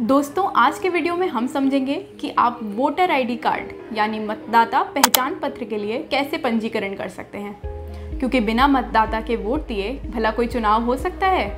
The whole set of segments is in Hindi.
दोस्तों, आज के वीडियो में हम समझेंगे कि आप वोटर आईडी कार्ड, यानी मतदाता पहचान पत्र के लिए कैसे पंजीकरण कर सकते हैं। क्योंकि बिना मतदाता के वोट दिए भला कोई चुनाव हो सकता है।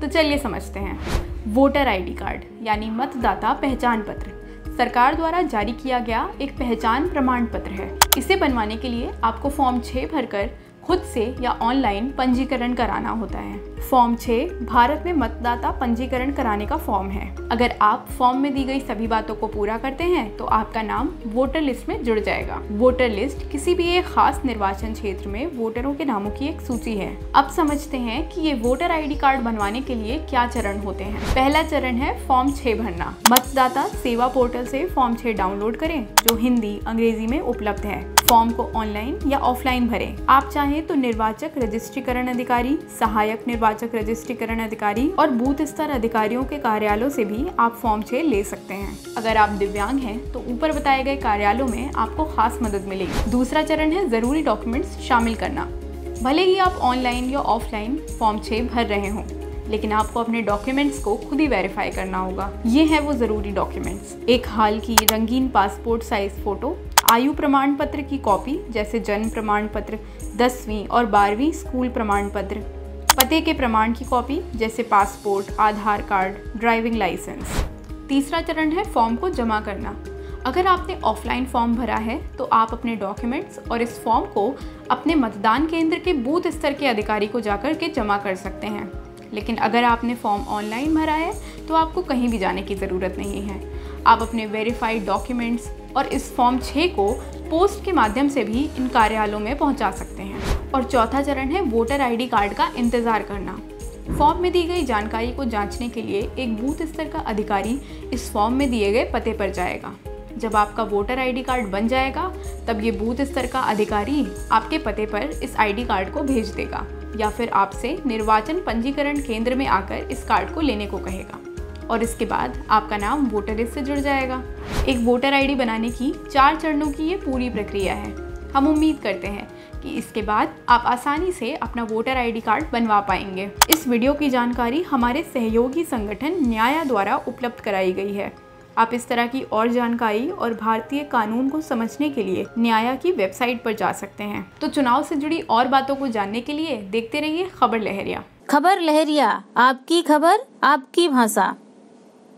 तो चलिए समझते हैं। वोटर आईडी कार्ड, यानी मतदाता पहचान पत्र, सरकार द्वारा जारी किया गया एक पहचान प्रमाण पत्र है। इसे बनवाने के लिए आपको फॉर्म छः भरकर खुद से या ऑनलाइन पंजीकरण कराना होता है। फॉर्म 6 भारत में मतदाता पंजीकरण कराने का फॉर्म है। अगर आप फॉर्म में दी गई सभी बातों को पूरा करते हैं तो आपका नाम वोटर लिस्ट में जुड़ जाएगा। वोटर लिस्ट किसी भी एक खास निर्वाचन क्षेत्र में वोटरों के नामों की एक सूची है। अब समझते हैं कि ये वोटर आईडी कार्ड बनवाने के लिए क्या चरण होते हैं। पहला चरण है फॉर्म छह भरना। मतदाता सेवा पोर्टल से फॉर्म छह डाउनलोड करें, जो हिंदी, अंग्रेज़ी में उपलब्ध है। फॉर्म को ऑनलाइन या ऑफलाइन भरें। आप चाहें तो निर्वाचक रजिस्ट्रीकरण अधिकारी, सहायक निर्वाचक रजिस्ट्रीकरण अधिकारी और बूथ स्तर अधिकारियों के कार्यालयों से भी आप फॉर्म छे ले सकते हैं। अगर आप दिव्यांग हैं तो ऊपर बताए गए कार्यालयों में आपको खास मदद मिलेगी। दूसरा चरण है ज़रूरी डॉक्यूमेंट्स शामिल करना। भले ही आप ऑनलाइन या ऑफलाइन फॉर्म छः भर रहे हों लेकिन आपको अपने डॉक्यूमेंट्स को खुद ही वेरीफाई करना होगा। ये है वो ज़रूरी डॉक्यूमेंट्स एक हाल की रंगीन पासपोर्ट साइज़ फ़ोटो आयु प्रमाण पत्र की कॉपी जैसे जन्म प्रमाण पत्र, दसवीं और बारहवीं स्कूल प्रमाण पत्र, पते के प्रमाण की कॉपी जैसे passport Aadhaar card driving licence तीसरा चरण है फॉर्म को जमा करना। अगर आपने ऑफलाइन फॉर्म भरा है तो आप अपने डॉक्यूमेंट्स और इस फॉर्म को अपने मतदान केंद्र के बूथ स्तर के अधिकारी को जाकर के जमा कर सकते हैं। लेकिन अगर आपने फॉर्म ऑनलाइन भरा है तो आपको कहीं भी जाने की ज़रूरत नहीं है। आप अपने वेरीफाइड डॉक्यूमेंट्स और इस फॉर्म छः को पोस्ट के माध्यम से भी इन कार्यालयों में पहुँचा सकते हैं। और चौथा चरण है वोटर आईडी कार्ड का इंतज़ार करना। फॉर्म में दी गई जानकारी को जांचने के लिए एक बूथ स्तर का अधिकारी इस फॉर्म में दिए गए पते पर जाएगा। जब आपका वोटर आईडी कार्ड बन जाएगा, तब ये बूथ स्तर का अधिकारी आपके पते पर इस आईडी कार्ड को भेज देगा। या फिर आपसे निर्वाचन पंजीकरण केंद्र में आकर इस कार्ड को लेने को कहेगा। और इसके बाद आपका नाम वोटर लिस्ट से जुड़ जाएगा। एक वोटर आईडी बनाने की चार चरणों की ये पूरी प्रक्रिया है। हम उम्मीद करते हैं कि इसके बाद आप आसानी से अपना वोटर आईडी कार्ड बनवा पाएँगे। इस वीडियो की जानकारी हमारे सहयोगी संगठन न्याया द्वारा उपलब्ध कराई गई है। आप इस तरह की और जानकारी और भारतीय कानून को समझने के लिए न्याया की वेबसाइट पर जा सकते हैं। तो चुनाव से जुड़ी और बातों को जानने के लिए देखते रहिए खबर लहरिया। खबर लहरिया, आपकी खबर, आपकी भाषा।